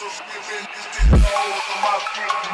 Just giving this to all of my people.